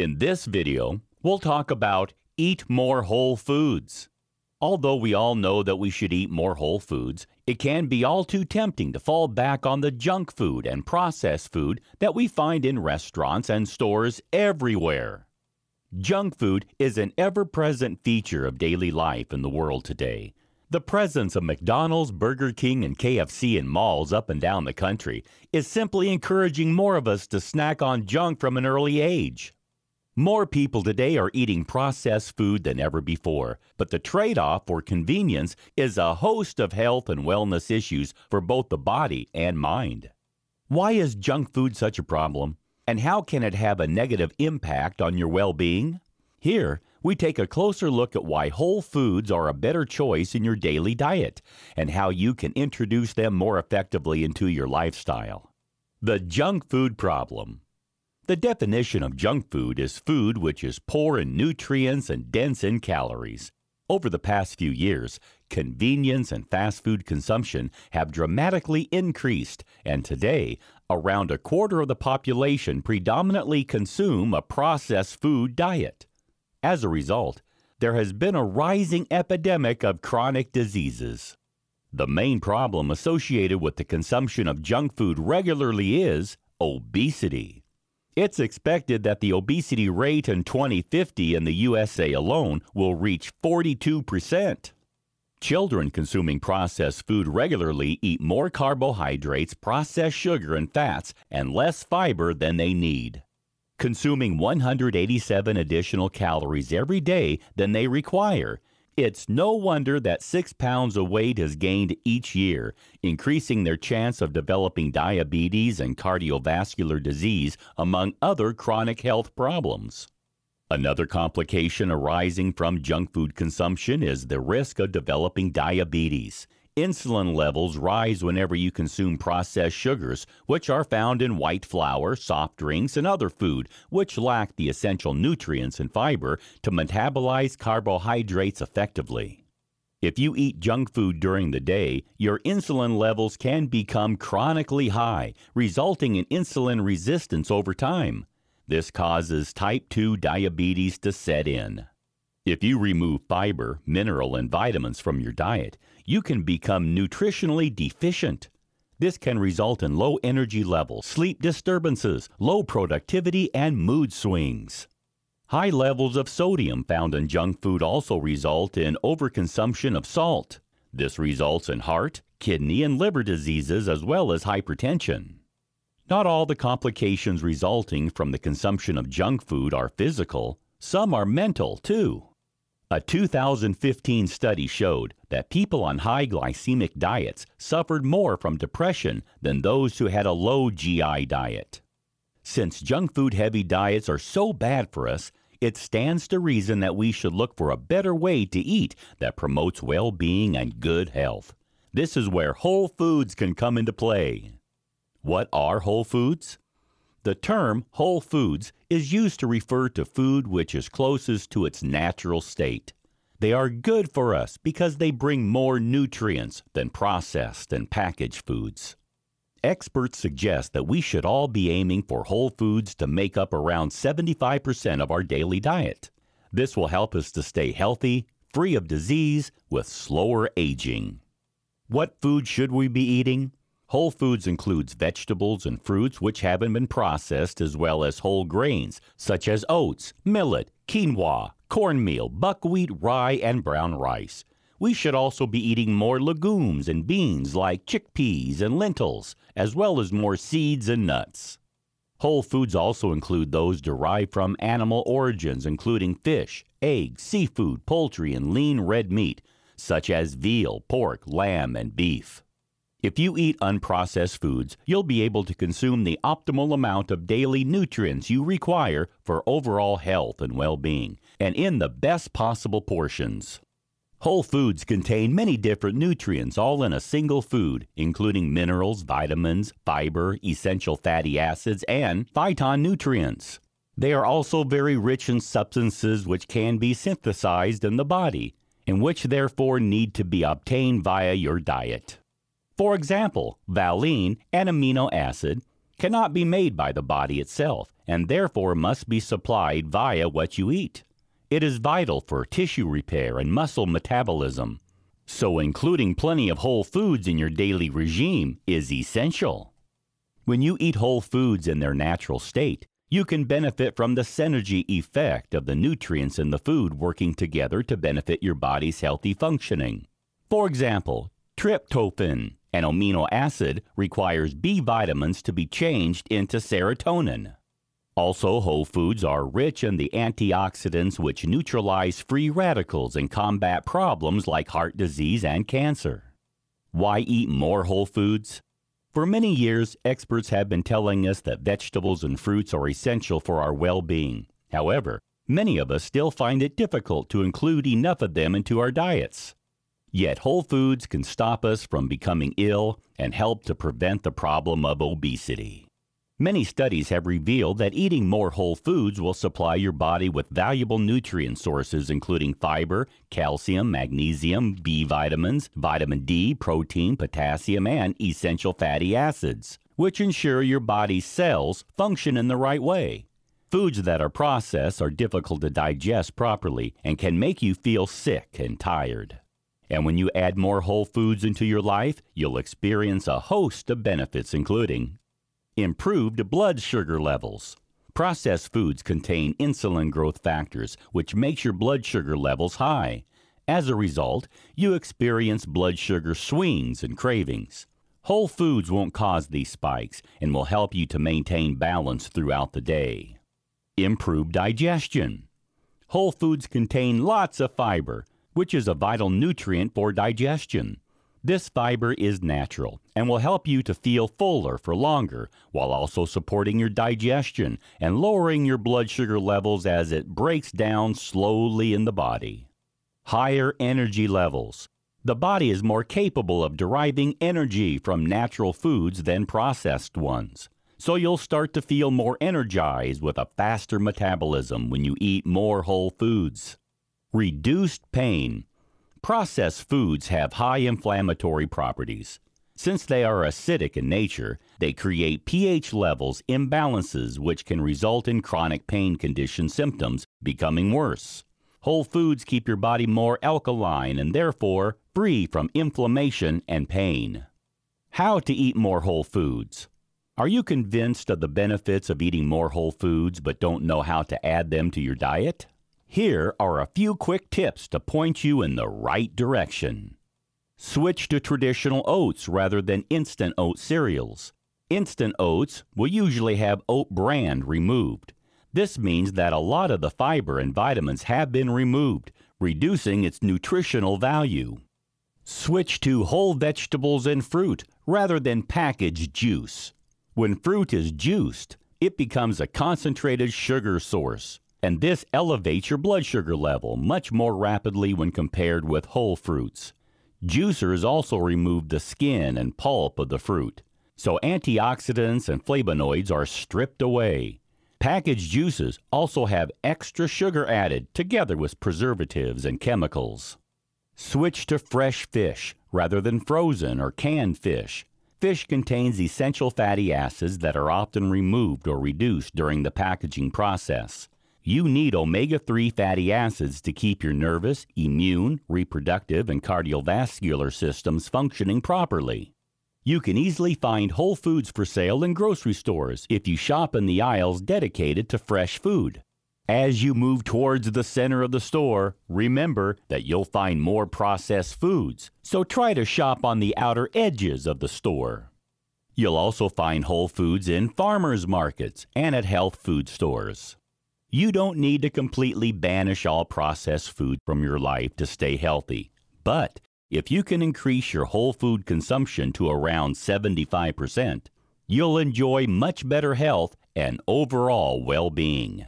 In this video, we'll talk about eat more whole foods. Although we all know that we should eat more whole foods, it can be all too tempting to fall back on the junk food and processed food that we find in restaurants and stores everywhere. Junk food is an ever present feature of daily life in the world today. The presence of McDonald's, Burger King, and KFC in malls up and down the country is simply encouraging more of us to snack on junk from an early age. More people today are eating processed food than ever before, but the trade off for convenience is a host of health and wellness issues for both the body and mind. Why is junk food such a problem? And how can it have a negative impact on your well being? Here, we take a closer look at why whole foods are a better choice in your daily diet and how you can introduce them more effectively into your lifestyle. The junk food problem. The definition of junk food is food which is poor in nutrients and dense in calories. Over the past few years, convenience and fast food consumption have dramatically increased, and today, around a quarter of the population predominantly consume a processed food diet. As a result, there has been a rising epidemic of chronic diseases. The main problem associated with the consumption of junk food regularly is obesity. It's expected that the obesity rate in 2050 in the USA alone will reach 42%. Children consuming processed food regularly eat more carbohydrates, processed sugar, and fats, and less fiber than they need consuming 187 additional calories every day than they require. It's no wonder that six pounds of weight is gained each year, increasing their chance of developing diabetes and cardiovascular disease, among other chronic health problems. Another complication arising from junk food consumption is the risk of developing diabetes. Insulin levels rise whenever you consume processed sugars, which are found in white flour, soft drinks, and other food, which lack the essential nutrients and fiber to metabolize carbohydrates effectively. If you eat junk food during the day, your insulin levels can become chronically high, resulting in insulin resistance over time. This causes type 2 diabetes to set in. If you remove fiber, mineral, and vitamins from your diet, you can become nutritionally deficient. This can result in low energy levels, sleep disturbances, low productivity, and mood swings. High levels of sodium found in junk food also result in overconsumption of salt. This results in heart, kidney, and liver diseases as well as hypertension. Not all the complications resulting from the consumption of junk food are physical, some are mental too. A 2015 study showed that people on high glycemic diets suffered more from depression than those who had a low GI diet. Since junk food heavy diets are so bad for us, it stands to reason that we should look for a better way to eat that promotes well being and good health. This is where whole foods can come into play. What are whole foods? The term whole foods is used to refer to food which is closest to its natural state. They are good for us because they bring more nutrients than processed and packaged foods. Experts suggest that we should all be aiming for whole foods to make up around 75% of our daily diet. This will help us to stay healthy, free of disease, with slower aging. What food should we be eating? Whole foods includes vegetables and fruits which haven't been processed as well as whole grains such as oats, millet, quinoa, cornmeal, buckwheat, rye, and brown rice. We should also be eating more legumes and beans like chickpeas and lentils, as well as more seeds and nuts. Whole foods also include those derived from animal origins, including fish, eggs, seafood, poultry, and lean red meat, such as veal, pork, lamb, and beef. If you eat unprocessed foods, you'll be able to consume the optimal amount of daily nutrients you require for overall health and well being, and in the best possible portions. Whole foods contain many different nutrients all in a single food, including minerals, vitamins, fiber, essential fatty acids, and phytonutrients. They are also very rich in substances which can be synthesized in the body, and which therefore need to be obtained via your diet. For example, valine, an amino acid, cannot be made by the body itself and therefore must be supplied via what you eat. It is vital for tissue repair and muscle metabolism. So, including plenty of whole foods in your daily regime is essential. When you eat whole foods in their natural state, you can benefit from the synergy effect of the nutrients in the food working together to benefit your body's healthy functioning. For example, tryptophan, an amino acid, requires B vitamins to be changed into serotonin. Also, whole foods are rich in the antioxidants which neutralize free radicals and combat problems like heart disease and cancer. Why eat more whole foods? For many years, experts have been telling us that vegetables and fruits are essential for our well being. However, many of us still find it difficult to include enough of them into our diets. Yet whole foods can stop us from becoming ill and help to prevent the problem of obesity. Many studies have revealed that eating more whole foods will supply your body with valuable nutrient sources including fiber, calcium, magnesium, B vitamins, vitamin D, protein, potassium, and essential fatty acids, which ensure your body's cells function in the right way. Foods that are processed are difficult to digest properly and can make you feel sick and tired. And when you add more whole foods into your life, you'll experience a host of benefits, including Improved blood sugar levels. Processed foods contain insulin growth factors, which makes your blood sugar levels high. As a result, you experience blood sugar swings and cravings. Whole foods won't cause these spikes and will help you to maintain balance throughout the day. Improved digestion. Whole foods contain lots of fiber, which is a vital nutrient for digestion. This fiber is natural and will help you to feel fuller for longer while also supporting your digestion and lowering your blood sugar levels as it breaks down slowly in the body. Higher energy levels. The body is more capable of deriving energy from natural foods than processed ones. So you'll start to feel more energized with a faster metabolism when you eat more whole foods. Reduced pain. Processed foods have high inflammatory properties. Since they are acidic in nature, they create pH levels imbalances which can result in chronic pain condition symptoms becoming worse. Whole foods keep your body more alkaline and therefore free from inflammation and pain. How to eat more whole foods. Are you convinced of the benefits of eating more whole foods but don't know how to add them to your diet? Here are a few quick tips to point you in the right direction. Switch to traditional oats rather than instant oat cereals. Instant oats will usually have oat bran removed. This means that a lot of the fiber and vitamins have been removed, reducing its nutritional value. Switch to whole vegetables and fruit rather than packaged juice. When fruit is juiced, it becomes a concentrated sugar source and this elevates your blood sugar level much more rapidly when compared with whole fruits. Juicers also remove the skin and pulp of the fruit, so antioxidants and flavonoids are stripped away. Packaged juices also have extra sugar added together with preservatives and chemicals. Switch to fresh fish rather than frozen or canned fish. Fish contains essential fatty acids that are often removed or reduced during the packaging process. You need omega 3 fatty acids to keep your nervous, immune, reproductive, and cardiovascular systems functioning properly. You can easily find whole foods for sale in grocery stores if you shop in the aisles dedicated to fresh food. As you move towards the center of the store, remember that you'll find more processed foods, so try to shop on the outer edges of the store. You'll also find whole foods in farmers markets and at health food stores. You don't need to completely banish all processed food from your life to stay healthy. But if you can increase your whole food consumption to around 75%, you'll enjoy much better health and overall well being.